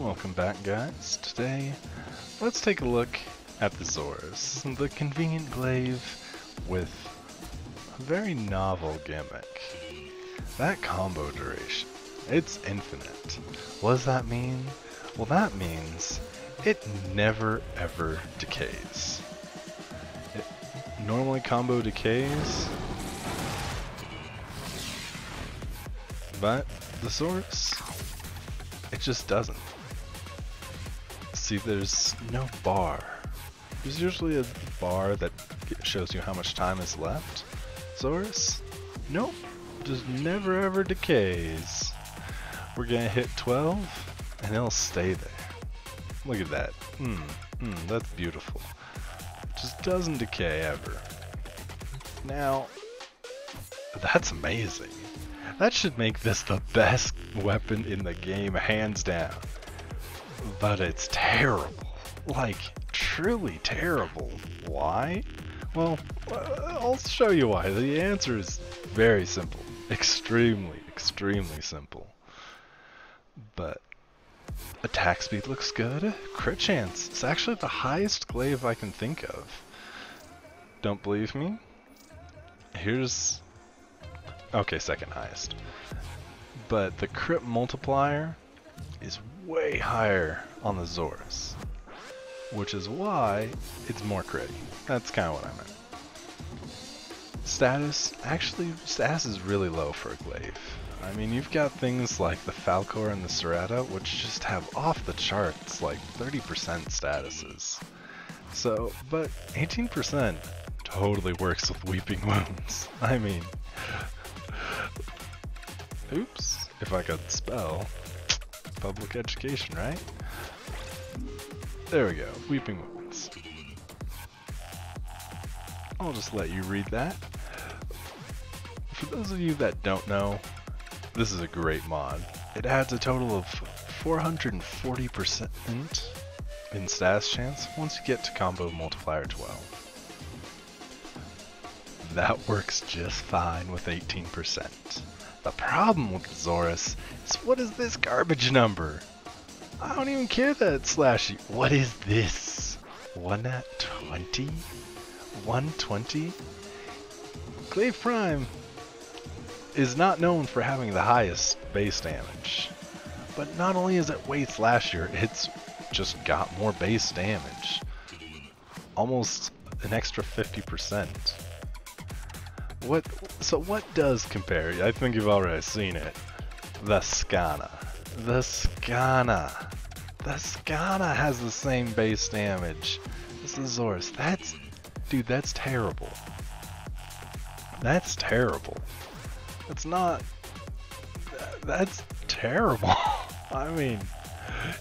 Welcome back guys. Today, let's take a look at the Xoris, the convenient glaive with a very novel gimmick. That combo duration, it's infinite. What does that mean? Well that means it never ever decays. It normally combo decays, but the Xoris, it just doesn't. See, there's no bar. There's usually a bar that shows you how much time is left. Xoris, nope, just never ever decays. We're gonna hit 12, and it'll stay there. Look at that. Hmm, hmm, that's beautiful. Just doesn't decay ever. Now, that's amazing. That should make this the best weapon in the game, hands down. But it's terrible. Like, truly terrible. Why? Well, uh, I'll show you why. The answer is very simple. Extremely, extremely simple. But attack speed looks good. Crit chance is actually the highest glaive I can think of. Don't believe me? Here's Okay, second highest. But the crit multiplier is way higher on the Xoris. Which is why it's more critty. That's kind of what I meant. Status, actually, status is really low for a glaive. I mean, you've got things like the Falcor and the Cerata, which just have off the charts, like 30% statuses. So, but 18% totally works with Weeping Wounds. I mean, Oops, if I could spell. Public education, right? There we go, Weeping Wounds. I'll just let you read that. For those of you that don't know, this is a great mod. It adds a total of 440% in status chance once you get to combo multiplier 12. That works just fine with 18%. The problem with Xoris is what is this garbage number? I don't even care that it's slashy. What is this? 1 at 20? 120? Glaive Prime is not known for having the highest base damage. But not only is it way slashier, it's just got more base damage. Almost an extra 50%. What? So what does compare? I think you've already seen it. The Skana. The Skana. The Skana has the same base damage as the Xoris. That's, dude, that's terrible. That's terrible. That's not. That's terrible. I mean,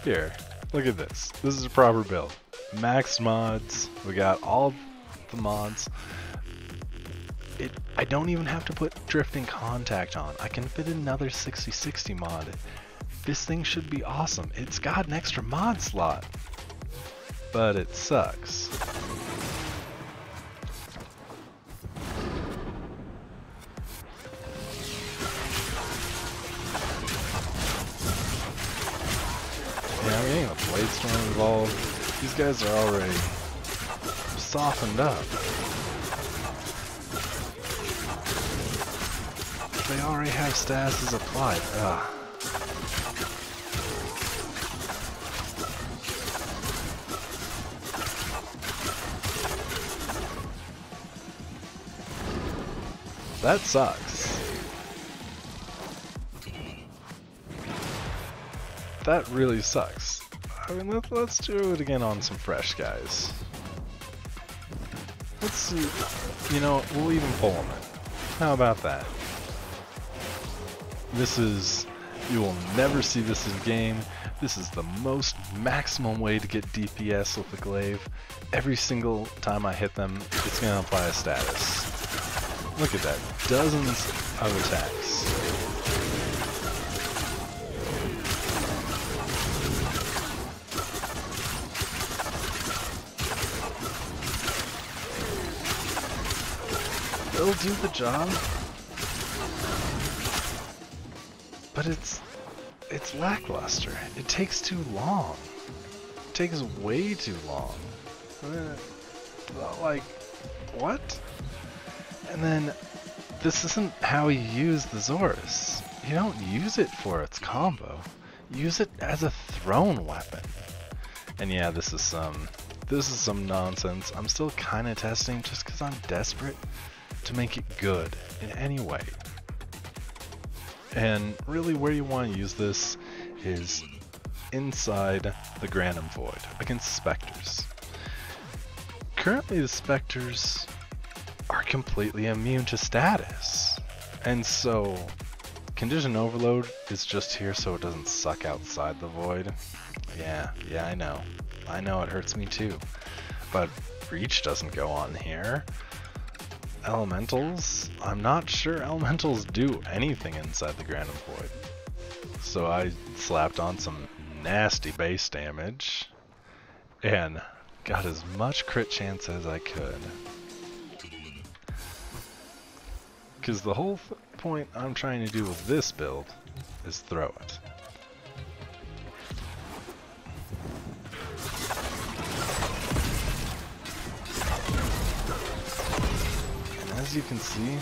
here, look at this. This is a proper build. Max mods. We got all the mods it, I don't even have to put drifting contact on. I can fit another 6060 mod. This thing should be awesome. It's got an extra mod slot. But it sucks. Yeah, I mean, a Blade Storm involved. These guys are already softened up. They already have statuses applied. Ugh. That sucks. That really sucks. I mean, let, let's do it again on some fresh guys. Let's see. You know, we'll even pull them in. How about that? This is, you will never see this in game. This is the most maximum way to get DPS with the glaive. Every single time I hit them, it's to apply a status. Look at that, dozens of attacks. They'll do the job, But it's, it's lackluster. It takes too long. It takes way too long. Like, what? And then, this isn't how you use the Xoris. You don't use it for its combo. Use it as a thrown weapon. And yeah, this is some this is some nonsense. I'm still kind of testing just because I'm desperate to make it good in any way. And really where you want to use this is inside the Granum Void against Spectres. Currently the Spectres are completely immune to status. And so Condition Overload is just here so it doesn't suck outside the void. Yeah, yeah, I know. I know it hurts me too. But Reach doesn't go on here. Elementals? I'm not sure Elementals do anything inside the Granum Void. So I slapped on some nasty base damage and got as much crit chance as I could. Because the whole point I'm trying to do with this build is throw it. As you can see,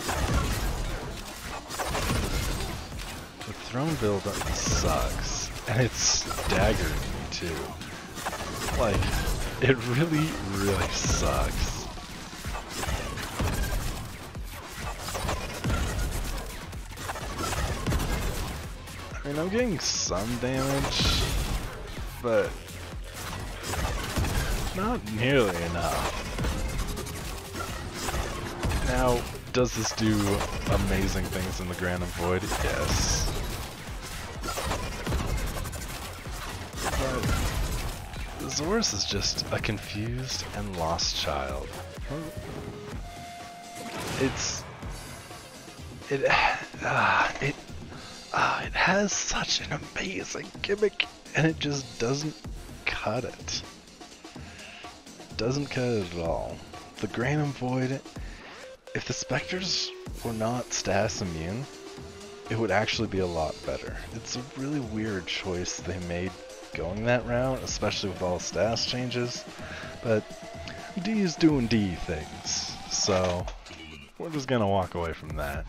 the thrown build sucks, and it's staggering me too. Like, it really, really sucks. I mean, I'm getting some damage, but not nearly enough. Now, does this do amazing things in the Granum Void? Yes. But Xoris is just a confused and lost child. It's it uh, it uh, it has such an amazing gimmick, and it just doesn't cut it. Doesn't cut it at all. The Granum Void if the Spectres were not status immune, it would actually be a lot better. It's a really weird choice they made going that route, especially with all status changes, but D is doing D things, so we're just gonna walk away from that.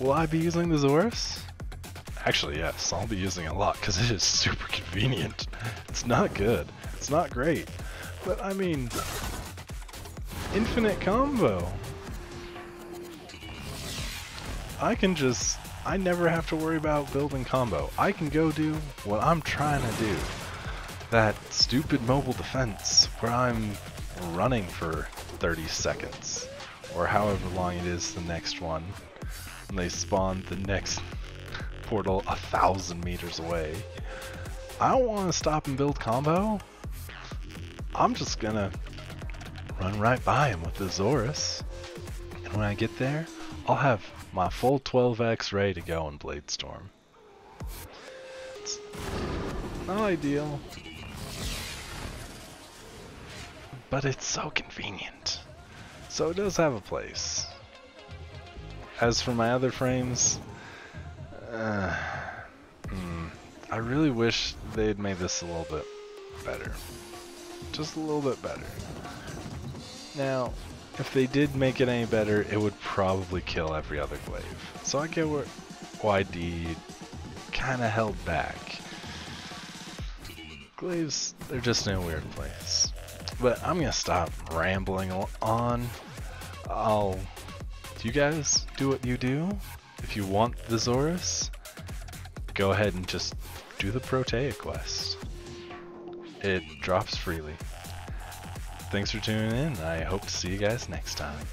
Will I be using the Xoris? Actually, yes, I'll be using it a lot because it is super convenient. It's not good, it's not great, but I mean, infinite combo. I can just, I never have to worry about building combo. I can go do what I'm trying to do. That stupid mobile defense where I'm running for 30 seconds or however long it is the next one. And they spawn the next portal a thousand meters away. I don't want to stop and build combo. I'm just gonna run right by him with the Xoris. And when I get there, I'll have my full 12x ready to go in Bladestorm. It's not ideal, but it's so convenient. So it does have a place. As for my other frames, uh, mm, I really wish they'd made this a little bit better. Just a little bit better. Now, if they did make it any better, it would probably kill every other glaive. So I get what YD kind of held back. Glaives, they're just in a weird place. But I'm gonna stop rambling on. I'll... You guys do what you do. If you want the Xoris, go ahead and just do the Protea quest. It drops freely. Thanks for tuning in. I hope to see you guys next time.